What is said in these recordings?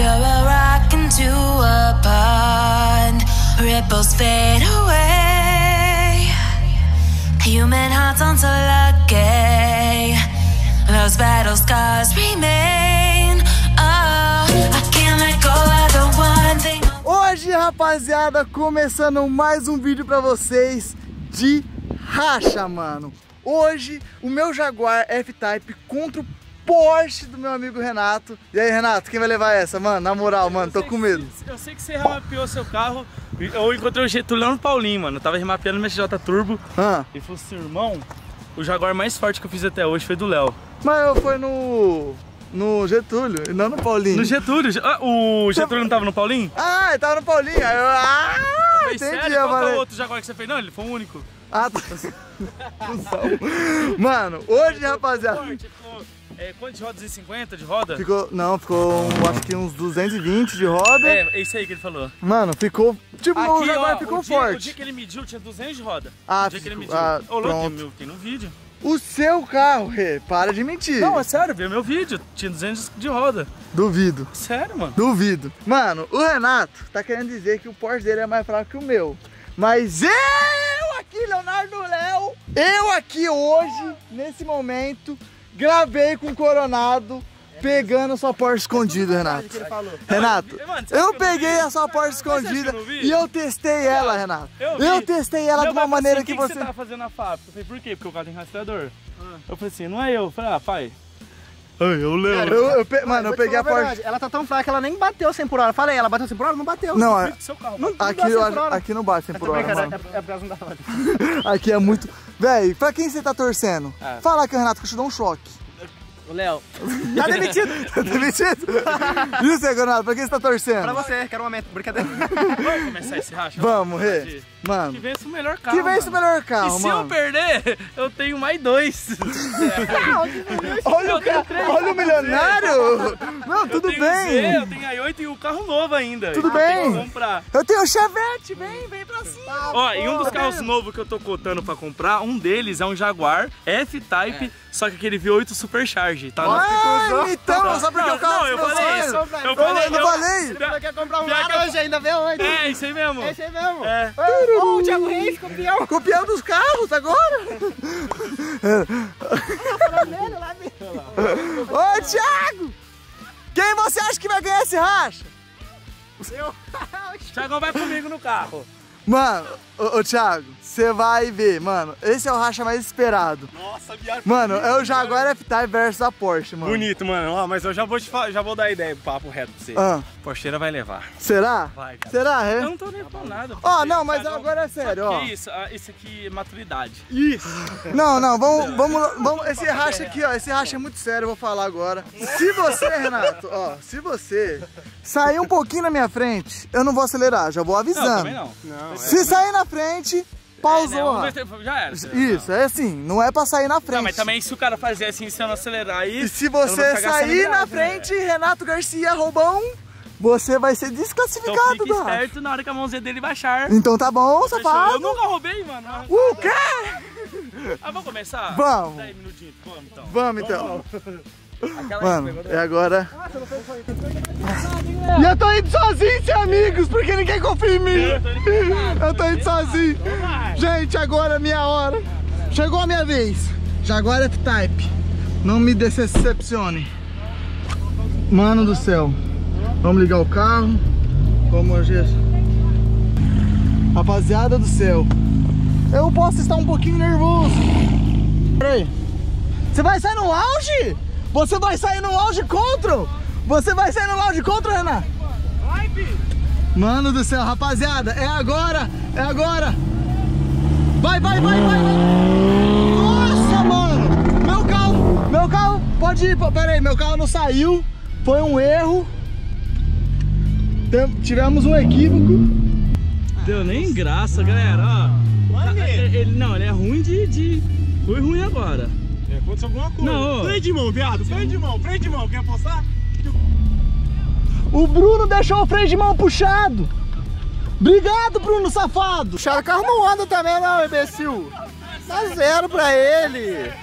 Throw a rock into a pond, ripples fade away. Human hearts aren't so lucky. Those battle scars remain. Oh, I can't let go of the one thing. Hoje, rapaziada, começando mais um vídeo pra vocês de racha, mano. Hoje, o meu Jaguar F-Type contra o Porsche do meu amigo Renato. E aí, Renato, quem vai levar essa, mano? Na moral, mano, tô com medo. Eu sei que você remapeou seu carro. Eu encontrei o Getulano Paulinho, mano. Eu tava remapeando meu XJ Turbo. Ah, E falou assim, irmão, o Jaguar mais forte que eu fiz até hoje foi do Léo. mas eu fui no... No Getúlio, e não no Paulinho. No Getúlio. Ah, o Getúlio não tava no Paulinho? Ah, ele tava no Paulinho. Aí eu... Ah, Falei, entendi, sério? eu Qual que é o outro Jaguar que você fez? Não, ele foi o único. Ah, tá. Mano, hoje, rapaziada... É, quantos rodas? 50 de roda? Ficou, não, ficou acho que uns 220 de roda. É, é isso aí que ele falou. Mano, ficou, tipo, o Jaguar ó, ficou o dia, forte. O dia que ele mediu tinha 200 de roda. Ah, o dia que ele mediu. ah, Ô, louco, tem, meu- tem no vídeo. O seu carro, Rê, para de mentir. Não, é sério, vê meu vídeo. Tinha 200 de roda. Duvido, Sério, mano. duvido. Mano, o Renato tá querendo dizer que o Porsche dele é mais fraco que o meu. Mas eu aqui, Leonardo Léo, eu aqui hoje, nesse momento, gravei com o Coronado. Pegando sua Porsche escondida, Renato. Renato, você eu que eu peguei a sua você que escondida eu e eu testei ela, Renato. Eu Eu testei ela de uma maneira assim, que "O você. você tá fazendo na fábrica? Eu falei, por quê? Porque o carro tem rastreador. Eu falei assim, não é eu. Eu falei, ah, pai. Ai, eu leio. Eu, eu pe- Mano, eu te peguei a verdade, Ela tá tão fraca que ela nem bateu 100 por hora. Falei, ela bateu 100 por hora? Não bateu. Não, é-. Não- não aqui, dá eu 100 acho- por hora. aqui não bate 100 por hora, é, é por causa da roda. Aqui é muito. Véi, pra quem você tá torcendo? Ah. Fala que o Renato te dou um choque. O Léo. Tá demitido. Tá demitido? E você, Renato, pra quem você tá torcendo? pra você, quero um aumento. Brincadeira. Vamos começar esse racha? Vamos, Rê. Que Mano, vença o melhor carro. que vence o mano. melhor carro, E se eu mano. perder, eu tenho mais dois. Olha o, ca... Olha o milionário! Não, tudo eu tenho Z, bem. eu tenho i8 e o carro novo ainda. Tudo Eu bem. tenho que comprar. Eu tenho o Chevette, vem, vem pra cima. Ó, e um dos carros novos que eu tô cotando pra comprar, um deles é um Jaguar F-Type, só que aquele V8 Supercharge, tá? Ah, então, só porque Não, o carro não, eu falei isso. Eu Eu falei, eu- falei? Você quer comprar um eu- laranja ainda, vê onde? É, isso aí mesmo. É esse aí mesmo. É. Ô, o Thiago Reis, campeão. Copiando dos carros agora? Ô, Thiago! Quem você acha que vai ganhar esse racha? Thiagão vai comigo no carro. Mano, ô, ô Thiago, você vai ver, mano. Esse é o racha mais esperado. Nossa, viagem. Mano, é o Jaguar F-Type versus a Porsche, mano. Bonito, mano. Ó, mas eu já vou te já vou dar ideia, papo reto pra você. Ah, Porcheira vai levar. será? Vai, cara. Será, é? Eu não tô nem falando nada. Ó, porque, não, mas Thiagão- agora é sério, Sabe ó. que é isso? Ah, Isso aqui é maturidade. Isso. Não, não, vamos, vamos, vamos. Esse racha aqui, ó, esse racha é muito sério, eu vou falar agora. Se você, Renato, ó, se você sair um pouquinho na minha frente, eu não vou acelerar, já vou Não, avisando. também não. Não, é. Se sair na frente, pausou. É, né, um, já era. Isso, é assim, não é pra sair na frente. Não, mas também se o cara fazer assim, se eu não acelerar aí... E se você sair na né? frente, Renato Garcia Roubão, você vai ser Então desclassificado fique racha. esperto na hora que a mãozinha dele baixar. Então tá bom, safado. Eu nunca roubei, mano. O quê? Ah, vamos começar? Vamos. 10 minutinhos, vamos então. Vamos então. Aquela Mano, é agora. E eu tô indo sozinho, sem amigos, porque ninguém confia em mim. Eu tô indo sozinho. Gente, agora é minha hora. Chegou a minha vez. Jaguar F-Type. Não me decepcione. Mano do céu. Vamos ligar o carro. Vamos hoje. Rapaziada do céu. Eu posso estar um pouquinho nervoso. Peraí. Você vai sair no auge? Você vai sair no auge contra? Você vai sair no auge contra, Renan? Mano do céu, rapaziada, é agora, é agora. Vai, vai, vai, vai, vai. Nossa, mano. Meu carro, meu carro, pode ir, pera aí, meu carro não saiu. Foi um erro. Tivemos um equívoco. Deu nem graça, galera. Ó, ele, ele- não, ele é ruim de, de. Foi ruim agora aconteceu alguma coisa. Não, freio de mão, viado. Freio de mão, freio de mão. Quer passar? O Bruno deixou o freio de mão puxado. Obrigado, Bruno safado. O carro não anda também, né, não, imbecil. Dá zero pra ele. É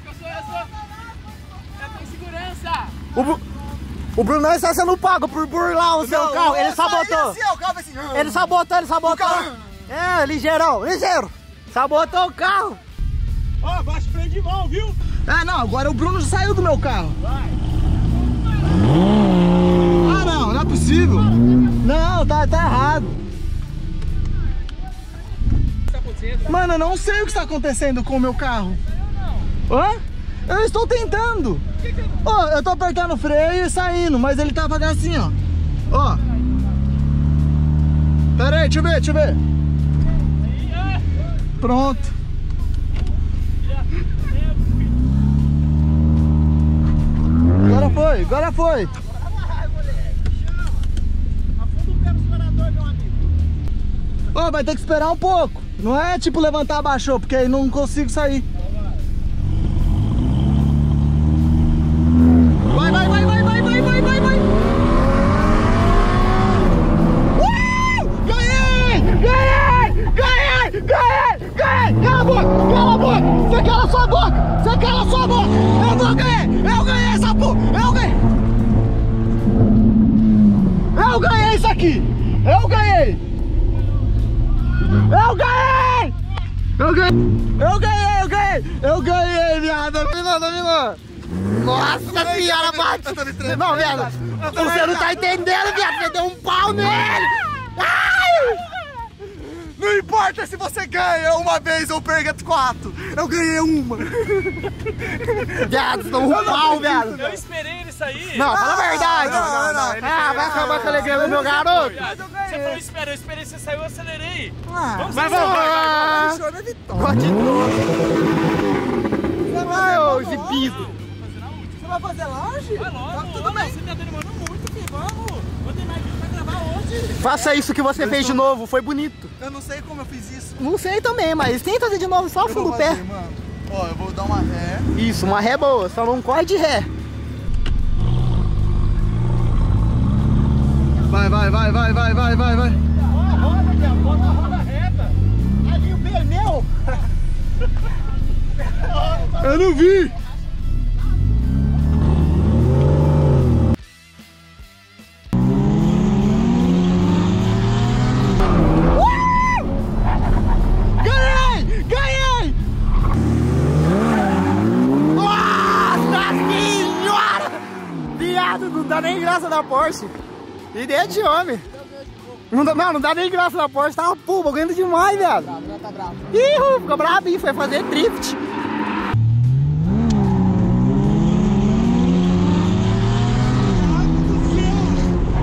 que eu sou, segurança. O, Bru... o Bruno não está sendo pago por burlar o seu não, carro. Ele sabotou. É assim, ó, carro assim, ele sabotou, ele sabotou. É, ligeirão, ligeiro. Sabotou o carro. Ó, oh, baixa o freio de mão, viu? Ah, não, agora o Bruno saiu do meu carro. Vai. Ah, não, não é possível. Não, tá, tá errado. Mano, eu não sei o que está acontecendo com o meu carro. Hã? Eu estou tentando. Ó, oh, eu tô apertando o freio e saindo, mas ele tá fazendo assim, ó. Ó. Pera aí, deixa eu ver, deixa eu ver. Pronto. Agora foi, agora foi. Vai, oh, vai ter que esperar um pouco. Não é tipo levantar abaixou, porque aí não consigo sair. Eu ganhei, eu ganhei, eu ganhei, eu ganhei, viado. Dominou, dominou. Nossa senhora, bate. Não, viado, você não tá entendendo, viado. Você deu um pau nele. Ah! ah! Não importa se você ganha uma vez ou perca quatro. Eu ganhei uma. Viado, não um pau, viado. Eu esperei ele sair. Não, fala a ah, verdade. Não, não, não. Ah, vai acabar com a alegria do meu garoto. Você falou espera, eu esperei, você saiu, eu acelerei. Ah, vamos, vai, vamos, vai, vai. vai, vai. É vai, Vai, vai. Vai, Você vai fazer longe? Vai longe. Tá tudo bem. Você tá demorando muito, filho. Vamos. Faça isso que você eu fez de novo, foi bonito. Eu não sei como eu fiz isso. Não sei também, mas tenta fazer de novo, só afunda o pé. Mano. Ó, eu vou dar uma ré. Isso, uma ré boa, só não corre de ré. Vai, vai, vai, vai, vai, vai, vai, vai. Roda, minha bota roda reta. Ali o pneu. eu não vi. Ideia de homem. Não, dá, não, não dá nem graça na Porsche, tava pô, ganhando demais, velho. Tá tá bravo. Ih, ficou bravinho, e foi fazer drift.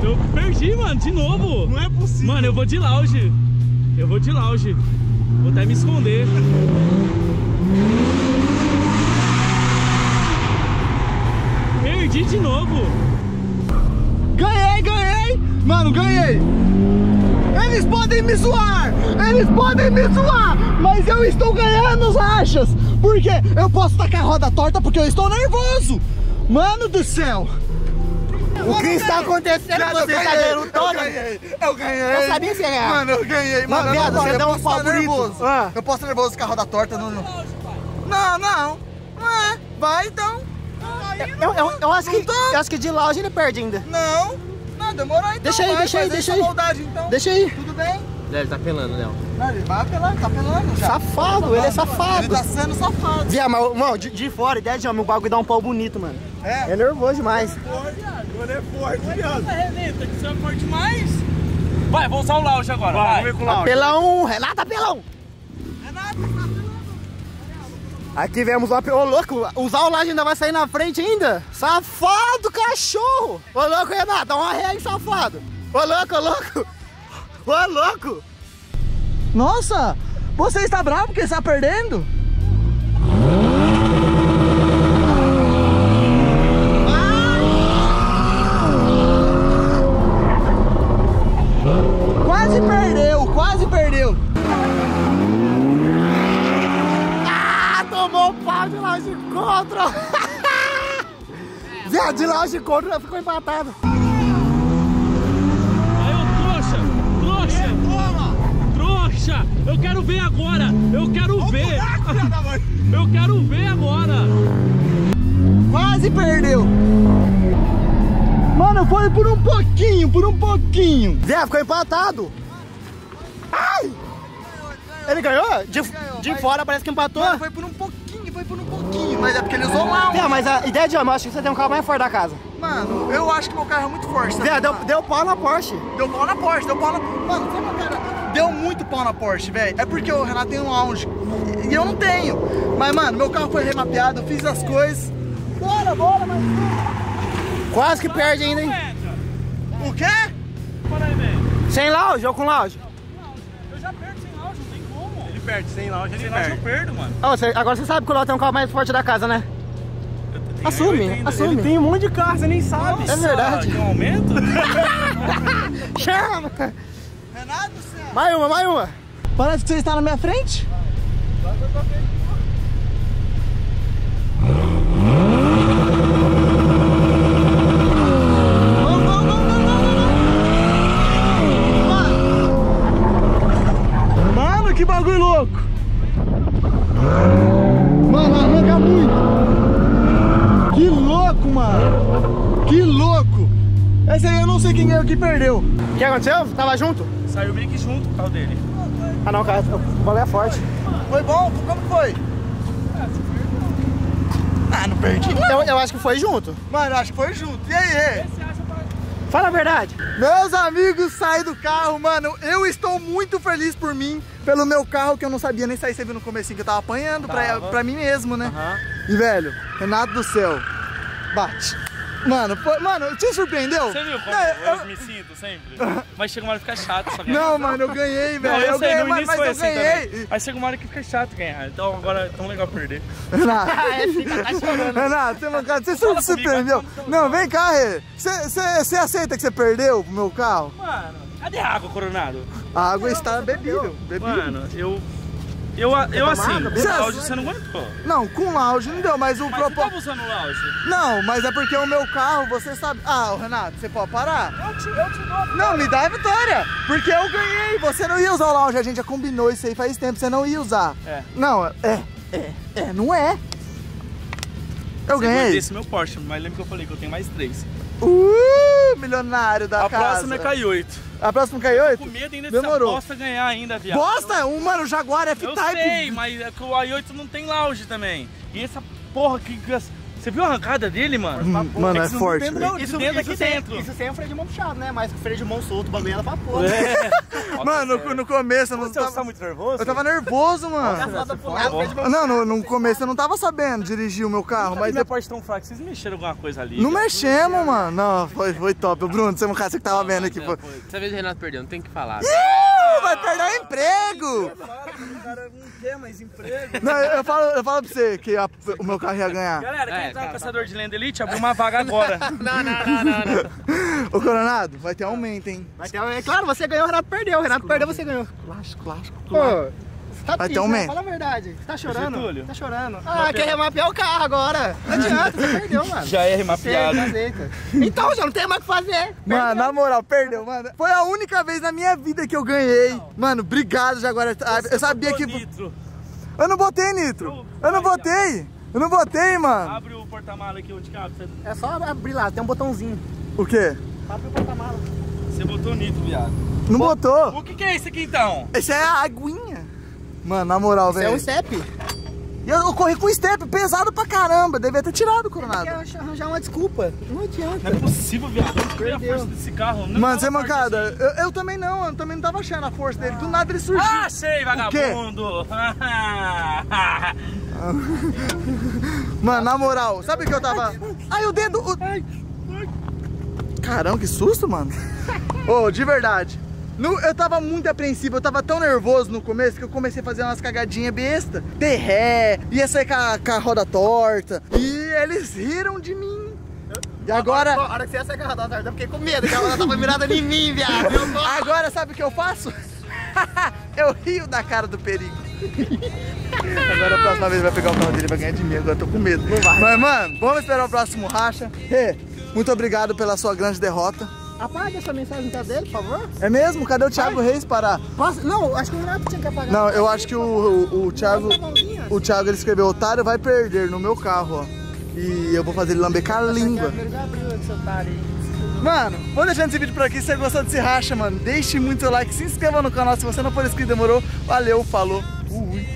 Eu perdi, mano, de novo. Não é possível. Mano, eu vou de lounge. Eu vou de lounge. Vou até me esconder. Perdi de novo ganhei. Eles podem me zoar, eles podem me zoar, mas eu estou ganhando os rachas, porque eu posso tacar a roda torta porque eu estou nervoso. Mano do céu. O que está acontecendo? Você está dando toda? Eu ganhei. Eu sabia que você ia ganhar. Mano, eu ganhei. Mano, Mano viado, você dá um pau nervoso. Ah. Eu posso estar nervoso com a roda torta. Não, não. Não, não. Não é. Vai então. Eu, eu, eu, acho que, eu acho que de lounge ele perde ainda. Não. Ah, demorou então. Deixa aí, deixa aí, deixa aí. Maldade, então. Deixa aí. Tudo bem? É, ele tá apelando, Léo. Não, ele vai apelar, tá apelando já. Safado, ele, é tá safado. Ele tá sendo safado. Viado, mas, mano, de, de fora, ideia de homem, o bagulho dá um pau bonito, mano. É? É nervoso demais. É forte, viado. Ele é forte, viado. Renata, que você é forte demais. Vai, vou usar o lounge agora, vai. vai. Vamos ver com o lounge. Apelão, relata, apelão. Aqui vemos lá. Ô, oh, louco, o Zaulagem ainda vai sair na frente ainda? Safado, cachorro! Ô, louco, Renato, dá uma ré aí, safado. Ô, louco, ô, louco. Ô, louco. Nossa, você está bravo porque está perdendo? Quase perdeu, quase perdeu. par de lá de longe contra. Zé, de lá longe contra ficou empatado. É, eu quero ver agora! Eu quero ver! Eu quero ver agora! Quase perdeu! Mano, foi por um pouquinho, por um pouquinho! Zé, ficou empatado! Ai! Ele ganhou? De, de fora parece que empatou! Mano, foi por um pouquinho! Foi por um pouquinho. Mas é porque ele usou lá. Zé, mas a ideia de homem, eu acho que você tem um carro mais forte da casa. Mano, eu acho que meu carro é muito forte. sabe? Deu, deu pau na Porsche. Deu pau na Porsche, deu pau na. Mano, sabe, cara? Deu muito pau na Porsche, velho. É porque o Renato tem um lounge. E eu não tenho. Mas, mano, meu carro foi remapeado, eu fiz as coisas. Bora, bora, mas. Quase que perde ainda, hein? O quê? Para aí, velho. Sem lounge ou com lounge? Perde, sem lounge ele Sem lounge eu perde. perdo, mano. Ó, você- agora você sabe que o Léo tem um carro mais forte da casa, né? Assume, assume. Ele tem um monte de carro, você nem sabe. É verdade. Tem um aumento? Chama! Renato do céu. Mais uma, mais uma. Parece que você está na minha frente. Vamos, bagulho louco. Mano, arranca muito. Que louco, mano. Que louco. Esse aí eu não sei quem ganhou, quem perdeu. O que aconteceu? Tava junto? Saiu meio que junto o carro dele. Ah não, cara, o bagulho é forte. Foi bom? Como foi? Ah, não perdi. Eu, eu acho que foi junto. Mano, acho que foi junto. E aí? Fala a verdade. Meus amigos, saí do carro, mano. Eu estou muito feliz por mim, pelo meu carro, que eu não sabia nem sair. Você viu no comecinho que eu tava apanhando pra, pra mim mesmo, né? E, velho, Renato do céu, bate. Mano, foi- mano, te surpreendeu? Você viu como Não, eu, eu- me sinto sempre? Mas chega uma hora que fica chato. Não, mano, eu ganhei, velho. Não, eu, sei, ganhei, no mano, início mas foi eu assim ganhei. também. Aí chega uma hora que fica chato ganhar. Então agora é tão legal perder. Renato, tá chorando. Renato, você, mancado, você Fala se surpreendeu? Não, vem cá, Rê. Você- Você você aceita que você perdeu o meu carro? Mano, cadê a água, Coronado? A água está bebível. bebível. Mano, eu... Eu, eu assim, Você- o áudio você não aguentou. Não, com lounge não deu, mas o Mas você propósito. tava usando o áudio. Não, mas é porque o meu carro, você sabe. Ah, Renato, você pode parar? Eu te, eu te dou. Não, me dá a vitória. Porque eu ganhei. Você não ia usar o lounge, a gente já combinou isso aí faz tempo, você não ia usar. É. Não, é, é, é, não é. Eu ganhei. Esse meu Porsche, mas lembra que eu falei que eu tenho mais três. Uh, milionário da A casa. próxima é K8. A próxima caiu 8? Com medo ainda dessa Demorou. bosta ganhar ainda, viado. Bosta, um, mano, Jaguar Eu F-Type. sei, mas é o i8 não tem lounge também. E essa porra que... Você viu a arrancada dele, mano? Hum, mano, que é você não forte. Não, de dentro aqui sem, dentro. isso sem o freio de mão puxado, né? Mas com o freio de mão solto, o bagulho anda pra porra. Mano, no, no começo eu não Você tava... tá muito nervoso? Eu tava nervoso, mano. Nossa, Não, no, no começo eu não tava sabendo dirigir o meu carro, mas minha depois... Porsche tão fraca, vocês mexeram alguma coisa ali? Não cara? mexemos, mano. Não, foi, foi top. O Bruno, você é um cara você que tava vendo aqui. Dessa vez o Renato perdeu, não tem o que falar. Vai perder o emprego! Não, eu, eu falo, eu falo pra você que a- o meu carro ia ganhar. Galera, quem É, tá no Caçador de Lenda Elite, abriu uma vaga agora. Não, não, não, não, não. Ô Coronado, vai ter aumento, hein? Mas tem- é claro, você ganhou, o Renato perdeu. O Renato perdeu, você ganhou. Clássico, clássico. Você tá Vai ter triste, né? Fala a verdade. Você tá chorando? Getúlio. Tá chorando. Ah, quer remapear o carro agora. Não adianta, você perdeu, mano. Já é remapeado. aceita. Então, já não tem mais o que fazer. Mano, na moral, perdeu, mano. Foi a única vez na minha vida que eu ganhei. Mano, obrigado, Jaguar. Ah, Eu sabia que. Nitro. Eu não botei nitro. Eu não botei. Eu não botei, mano. Abre o porta-mala aqui onde cabe. Você- É só abrir lá, tem um botãozinho. O quê? Abre o porta-mala. Você botou nitro, viado. Não botou. O que, que é isso aqui então? Esse é a aguinha. Mano, na moral, Isso é velho. um step. E eu, eu corri com step pesado pra caramba. Devia ter tirado o coronado. Quer arranjar uma desculpa. Não adianta. Não é possível, viado. Eu não sei a Perdeu. força desse carro. Não Mano, tava você é mancada. assim. Eu, eu também não, eu também não tava achando a força dele. Do nada ele surgiu. Ah, sei, vagabundo. Mano, na moral, sabe o que eu tava. Ai, o dedo. o- Caramba, que susto, mano. Ô, de verdade. No- eu tava muito apreensivo, eu tava tão nervoso no começo que eu comecei a fazer umas cagadinhas besta. Dei ré, ia sair com a, com a roda torta. E eles riram de mim. E agora. A hora que você ia sair com a rodada, eu fiquei com medo, que ela tava virada em mim, viado. Eu Agora sabe o que eu faço? eu rio da cara do perigo. Agora a próxima vez vai pegar o carro dele, vai ganhar de mim. Agora eu tô com medo. Mas, mano, vamos esperar o próximo racha. Rê, muito obrigado pela sua grande derrota. Apaga essa mensagem tá dele, por favor. É mesmo? Cadê o Thiago Reis parar? Passa... Não, acho que o Renato tinha que apagar. Não, eu acho que o, o, o Thiago. O Thiago ele escreveu, otário vai perder no meu carro, ó. E eu vou fazer ele lambecar a língua. Mano, vou deixando esse vídeo por aqui. Se você gostou desse racha, mano, deixe muito like, se inscreva no canal se você não for inscrito, demorou. Valeu, falou, ui.